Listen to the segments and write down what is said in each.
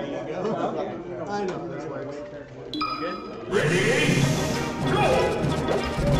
I know, that's why. Ready? Go!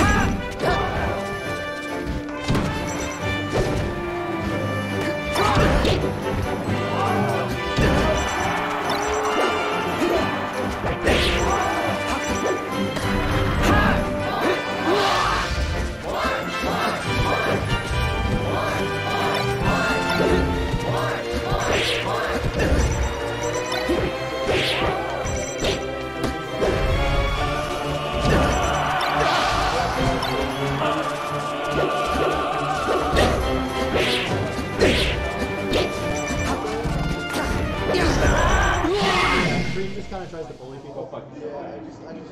Creed just kind of tries to bully people. Yeah, I just, I just.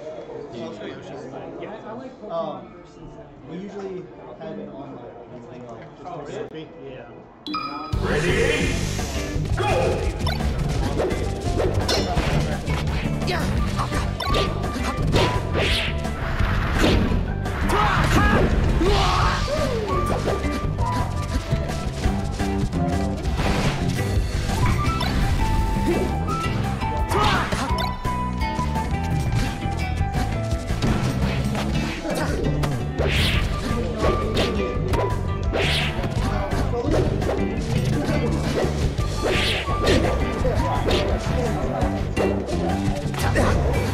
Yeah, I like Pokemon Um, versus. We usually have it on like, just Oh, really? Yeah. Ready? Go! ちょっと!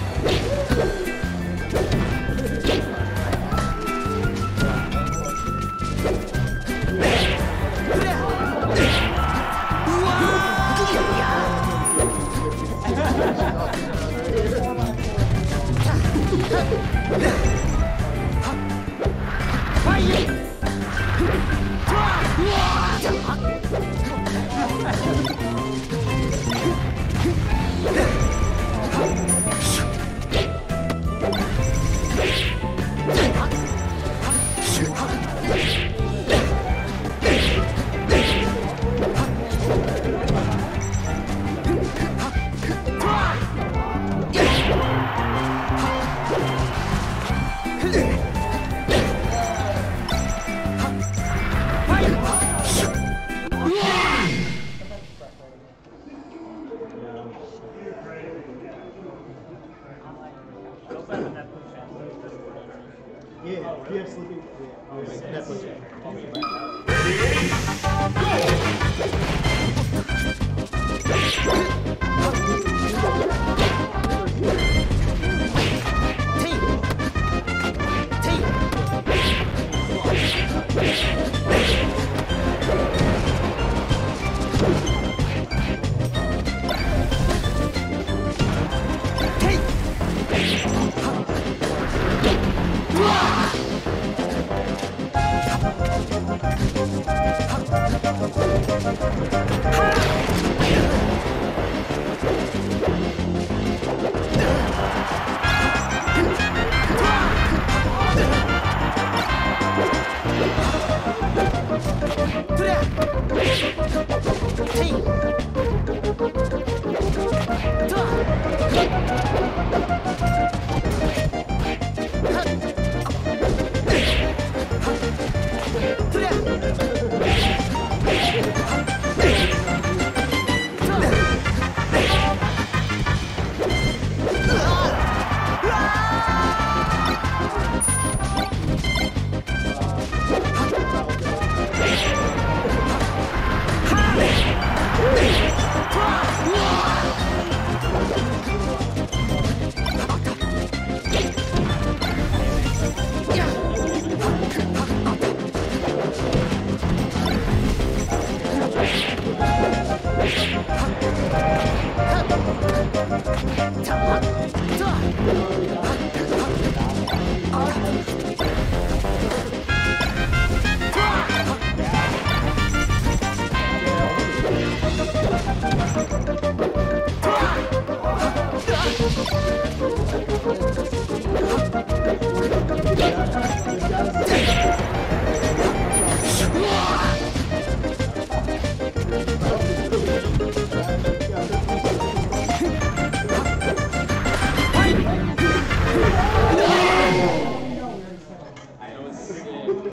Yeah, if you have sleeping, yeah, there's Netflix. Hey!